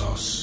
Minions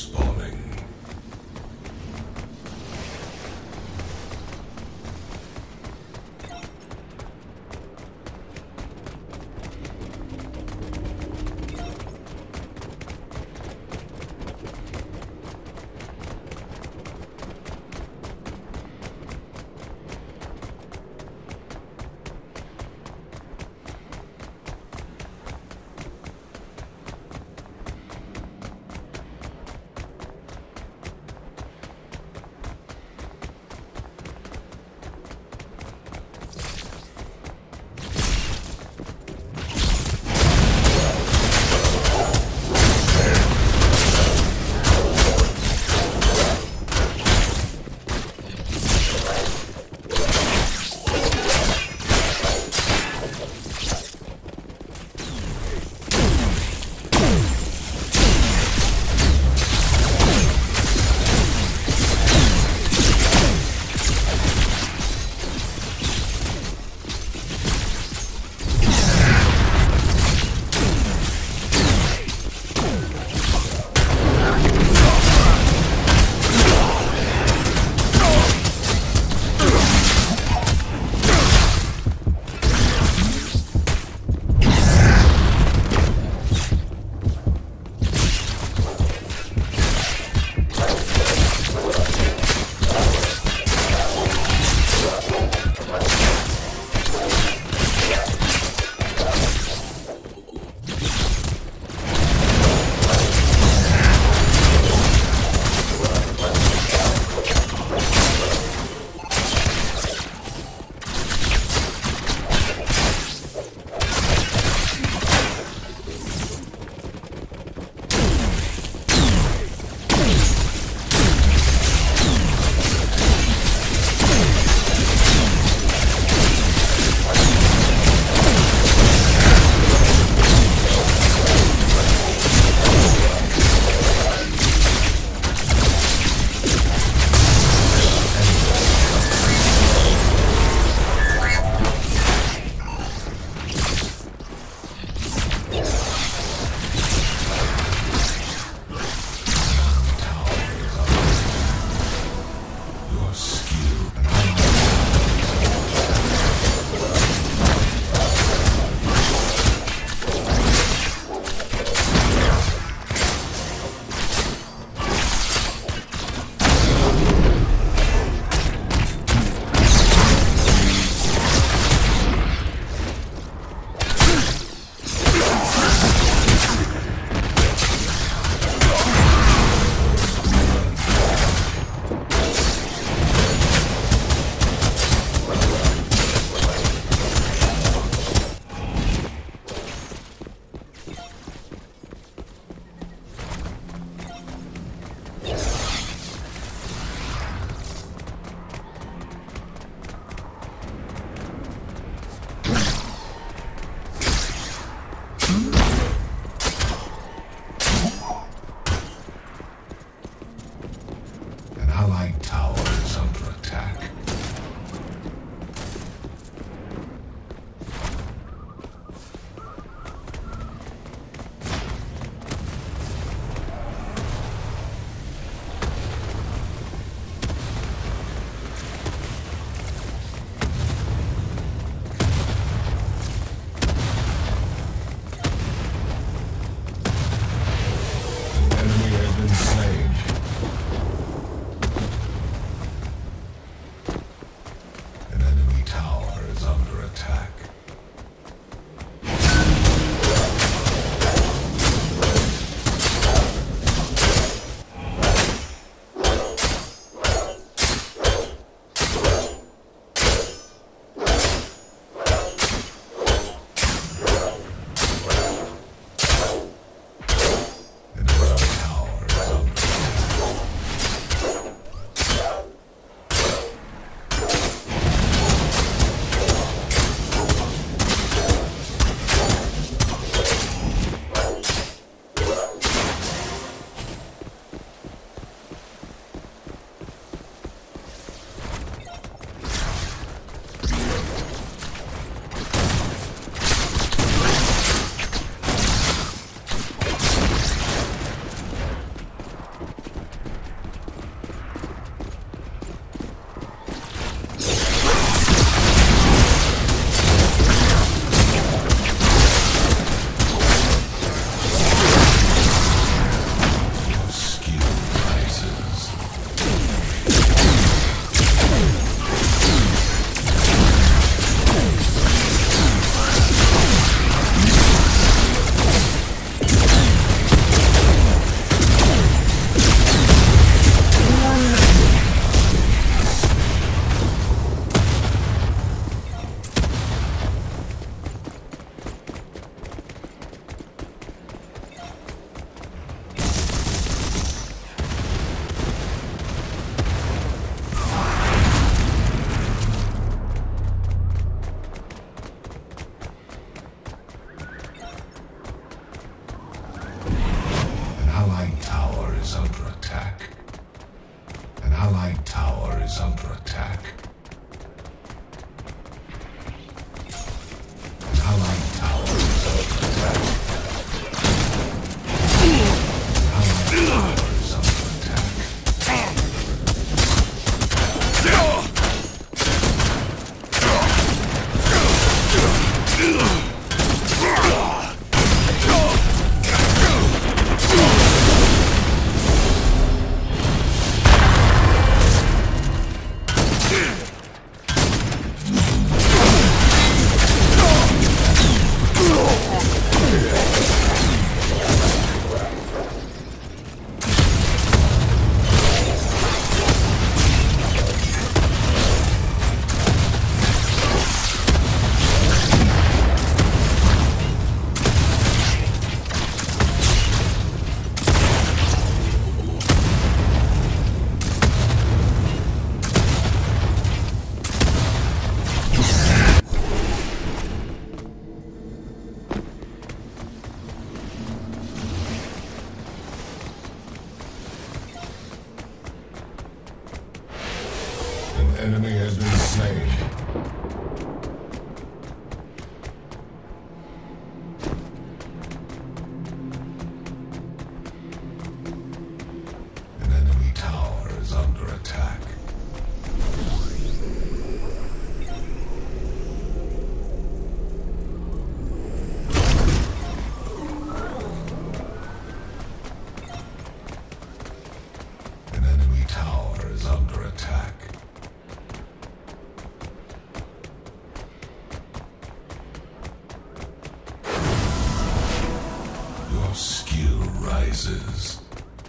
rises.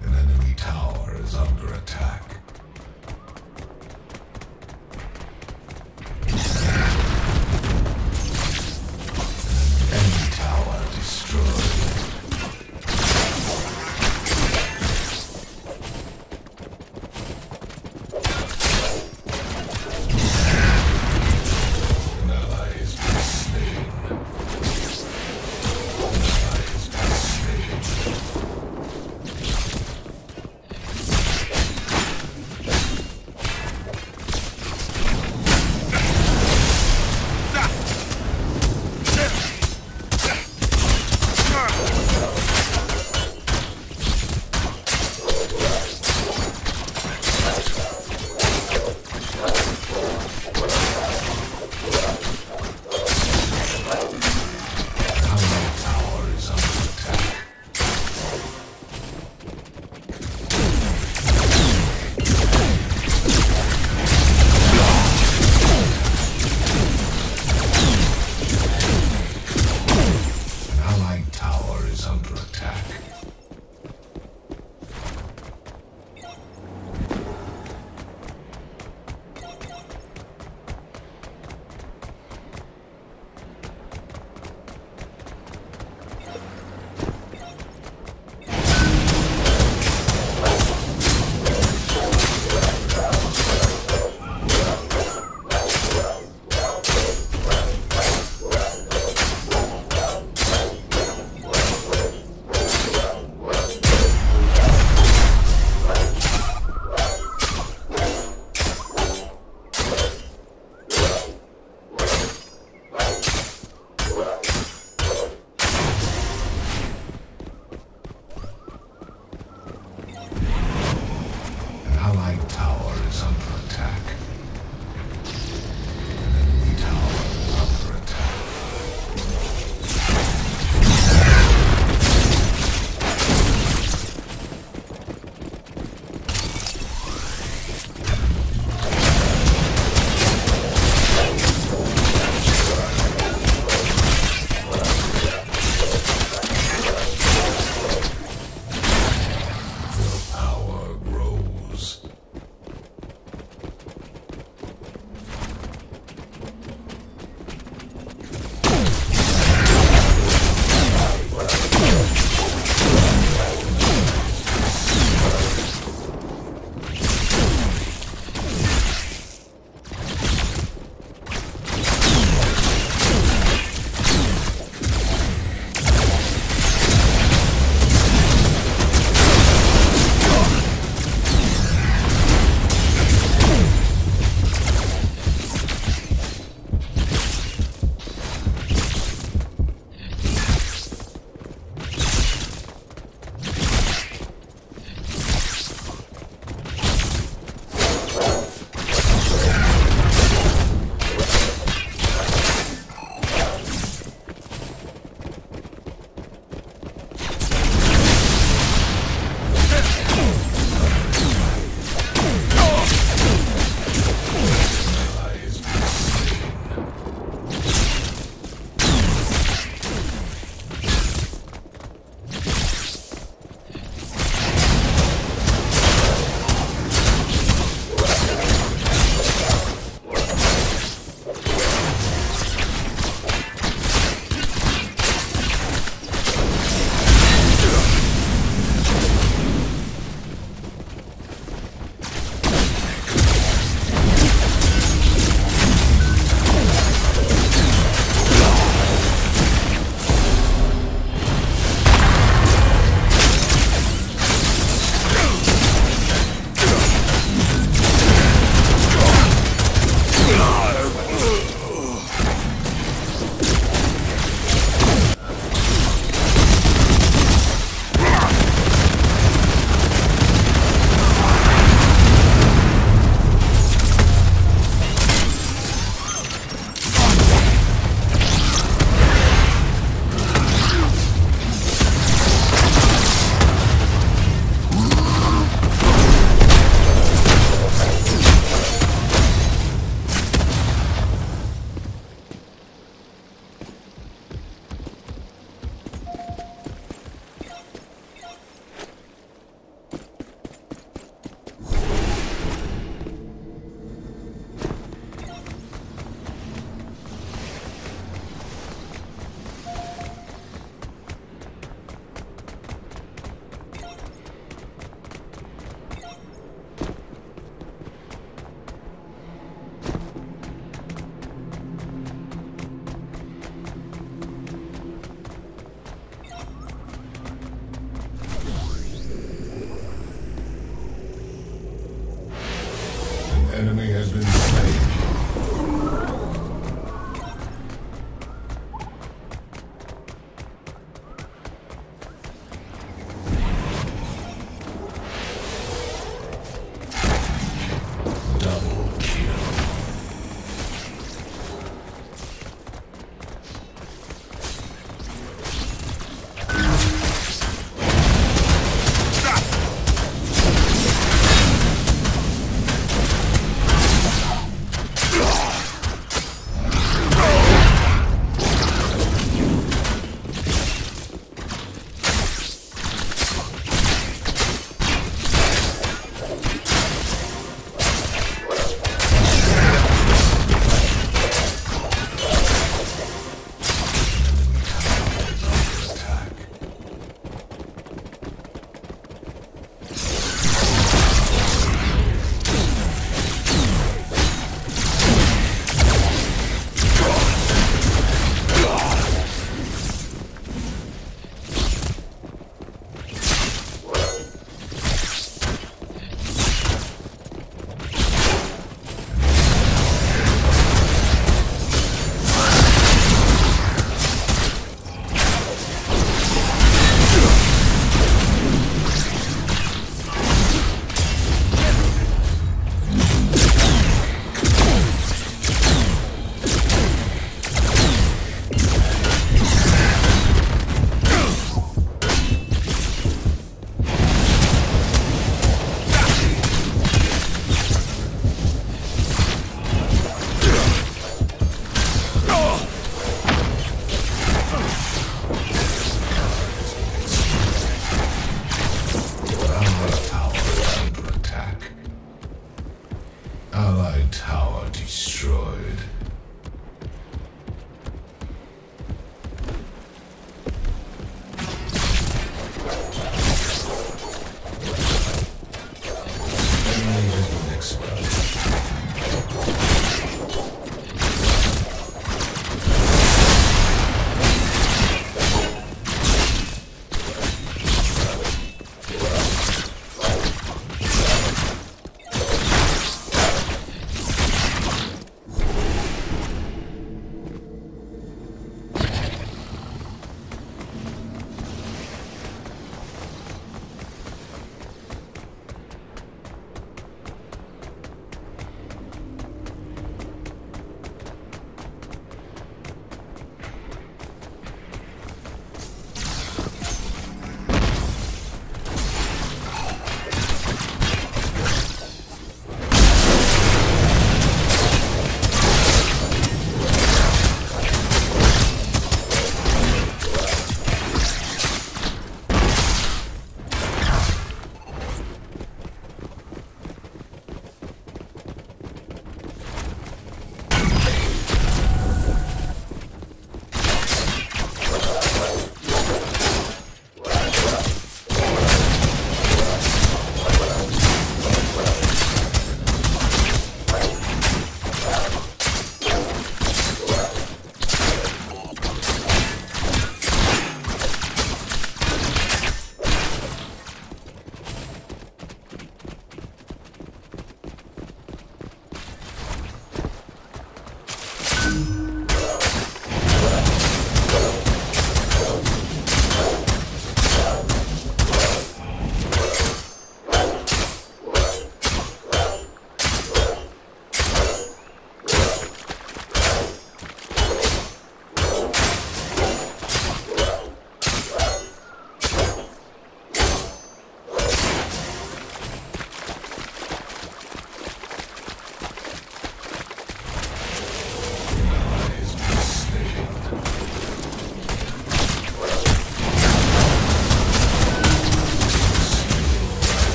An enemy tower is under attack.